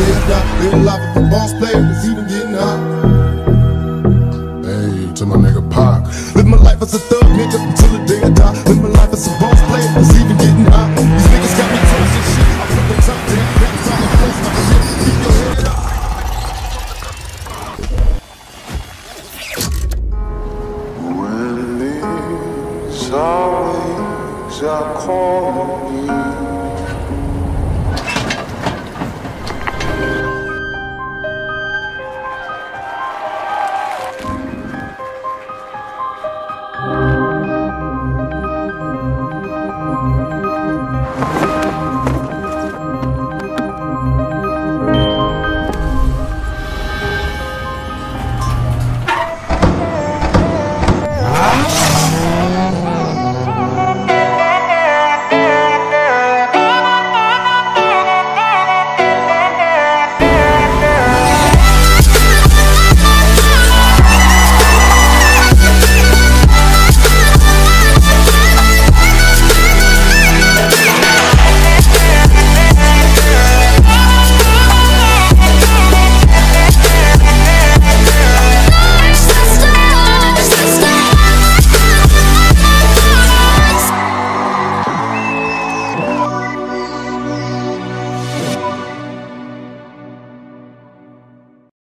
day I die. Live life of a boss player, cause even getting high. Hey, to my nigga Pac. Live my life as a thug nigga until the day I die. Live my life as a boss player, cause even getting high. These niggas got me twisted shit. I put the top down, down, down, to post my shit. Keep your head up. When these always are calling me